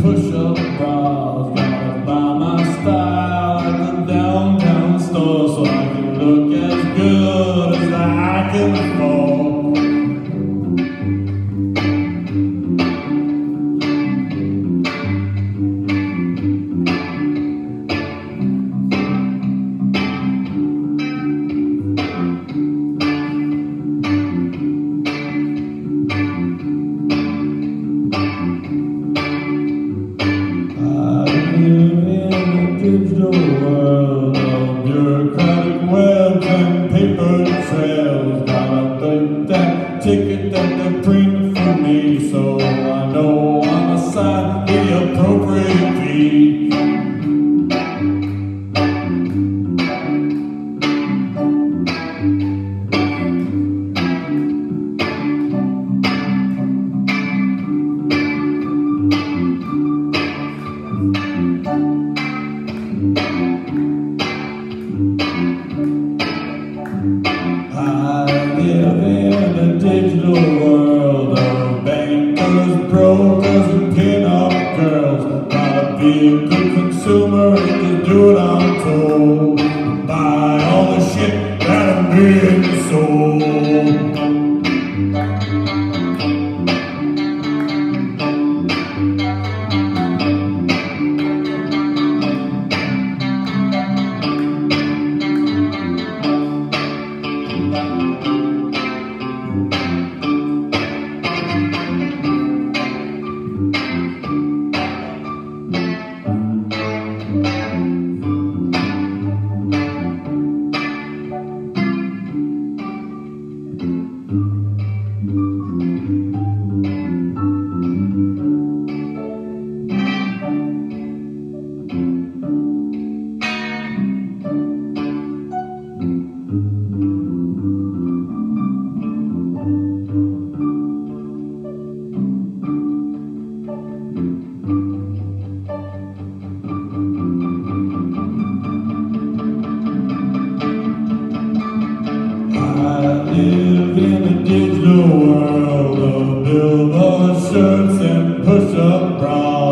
push-up bras. Digital world brokers, and and push-up bras.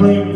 That